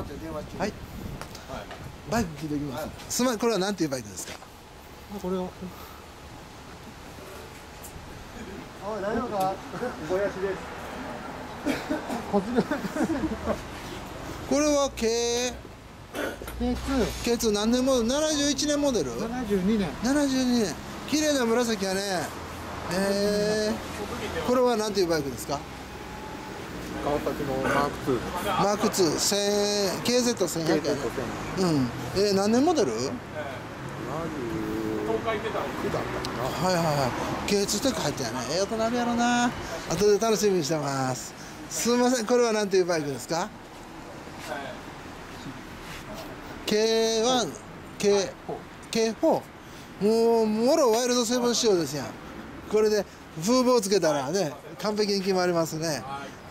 待って電話中はい。バイク聞いておきます、すまんこれは何ていうバイクですか？これをおい大丈夫か？小林です。こっちでこれは K K2 K2 何年モデル？71年モデル？72年。72年。綺麗な紫やね。えー、これは何ていうバイクですか？川崎のマーク2マーク2 1000 KZ1100 やねうん。えー、何年モデル？東海出た9だったかはいはいはい。K2 テック入ったよね。ええ音なるやろな。後で楽しみにしてます。すみません。これは何ていうバイクですか？K1 K K4 もうもろワイルドセブン仕様ですやん。これで風貌つけたらね完璧に決まりますね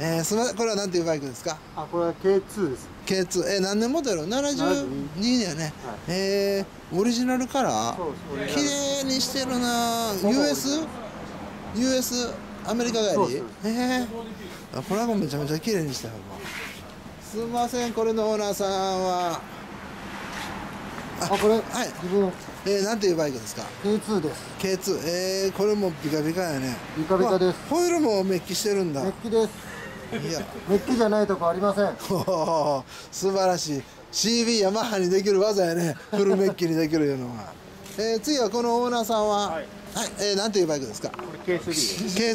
えー、すみませんこれは何ていうバイクですか？あこれは K2 です。K2 えー、何年モデル ?72 年やね、はいえー、オリジナルカラー？綺麗にしてるな。そう US? アメリカ帰り？えー、あこれはめちゃめちゃ綺麗にしたよすみませんこれのオーナーさんは。あこれ、はい。自分えー、なんていうバイクですか？K2 です。K2 えー、これもビカビカやね。ビカビカです。あホイールもメッキしてるんだ。メッキですいやメッキじゃないとこありません。素晴らしい。CB ヤマハにできる技やね。フルメッキにできるいうのは、えー、次はこのオーナーさんははい、えー、なんていうバイクですか？これ K3 で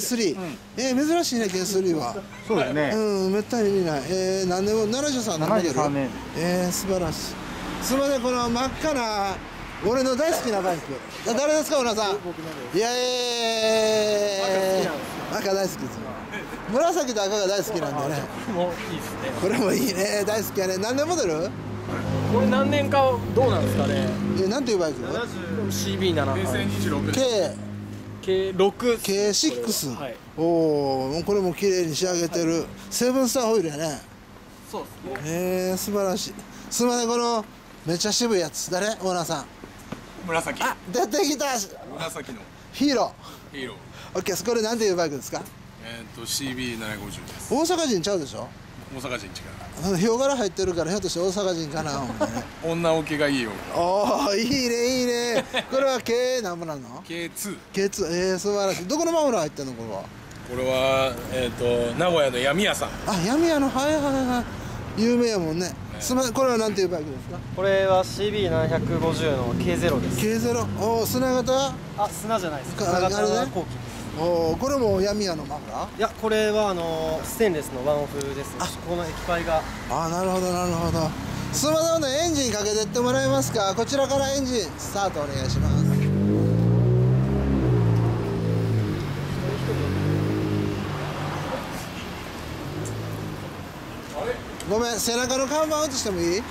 す K3、えー、珍しいね K3 は。そうですね。うんめったに見ない。えー、何年も73年モデル73年。えー、素晴らしい。すみませんこの真っ赤な俺の大好きなバイク。あ誰ですかオーナーさん？いやえー、赤大好きです紫と赤が大好きなんでね。もういいですね。これもいいね。大好きやね。何年モデル？これ何年かどうなんですかね。えなんていうバイク？CB7 K K6 K6、はい。おおこれも綺麗に仕上げてる。セブンスターホイールやね。そうですね。えー、素晴らしい。すみませんこのめっちゃ渋いやつ。誰？オーナーさん。紫。あ出てきた。紫の。ヒーロヒーロー。ーオッケーこれなんていうバイクですか？えっ、と CB750 です。大阪人ちゃうでしょ？大阪人違あのヒョウ柄入ってるからひょっとして大阪人かな女受けがいいよ。おおいいねいいね。これは K 何もなの？K2 K2 えー、素晴らしい。どこのマフラー入ってんのこれは？これはえっ、と名古屋の闇屋さん。あ闇屋のはいはいはい有名やもんね。すみませんこれはなんていうバイクですか？これは CB750 の K0 です。K0 おお砂型？あ砂じゃないです。か砂型あれね。後期ですおおこれも闇屋のマフラーいやこれはあのステンレスのワンオフですあ。この液体が。あなるほどなるほど。すみませんねエンジンかけてってもらえますか？こちらからエンジンスタートお願いします。ごめん背中の看板映してもいい？おお